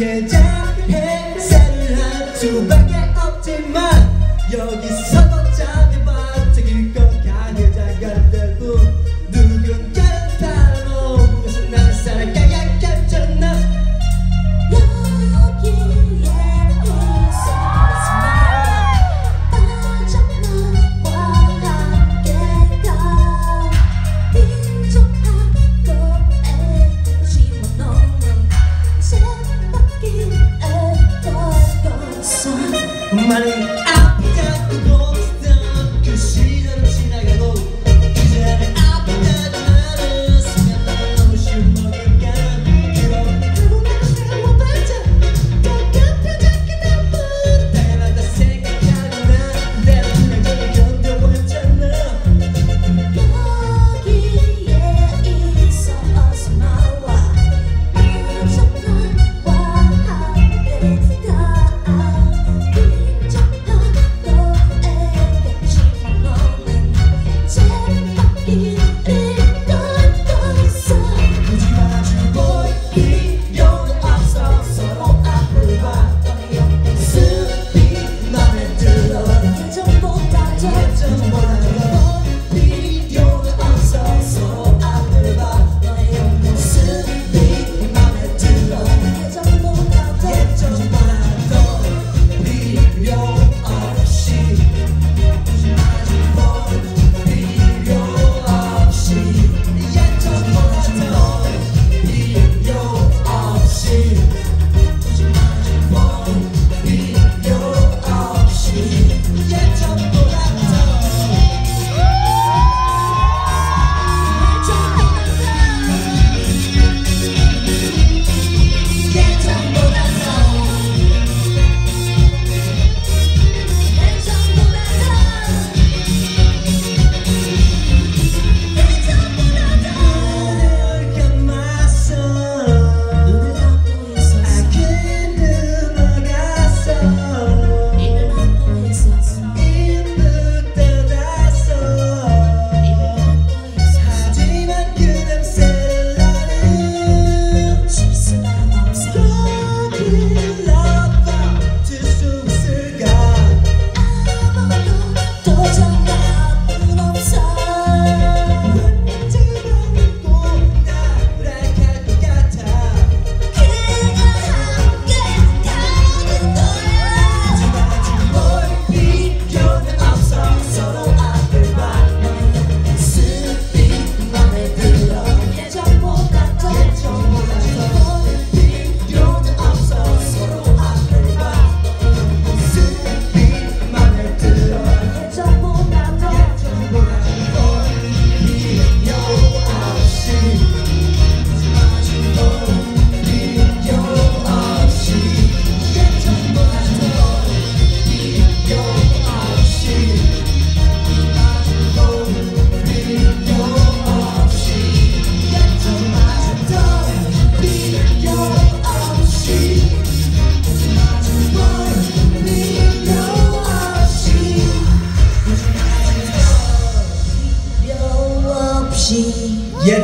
위에 장회사를 할 수밖에 없지만 여기서 sun, money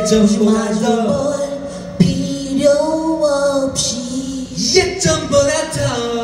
예전보다 더뭘 필요 없이 예전보다 더